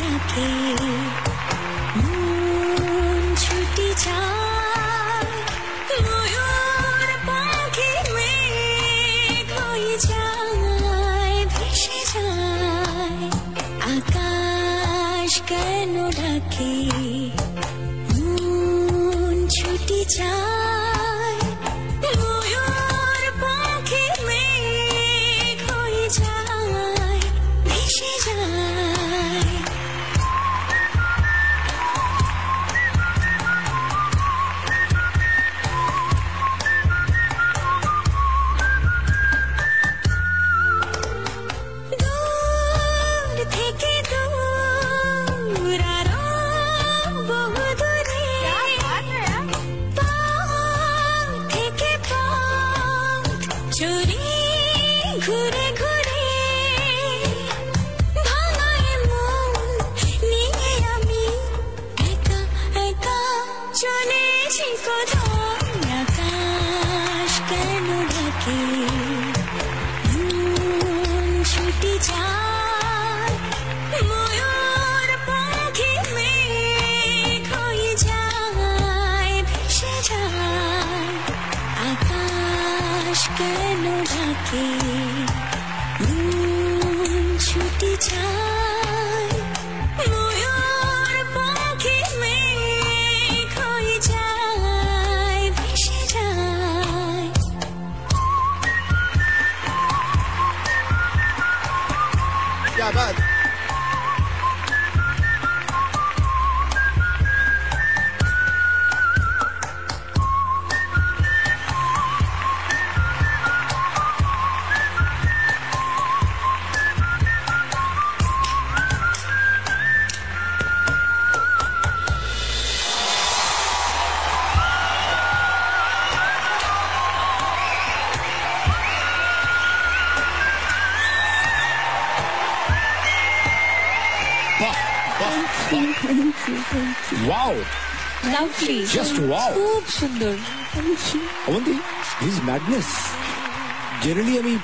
ডাকে মন ছুটি যায় ময়ূর পাখি মেঘ হয়ে যায়, ভেসে যায়। আকাশ কেন ডাকে? মন ছুটি যায় ঘুরে ঘুরে মন নিয়ে আমি কোথায় আকাশ কেন ডাকে কেন ডাকে ছুটি যায়। ময়ূর পাখি মেঘ ভেসে যায়। Wow. Lovely. Just wow. Thank you. Avanti, this madness. Generally, I mean...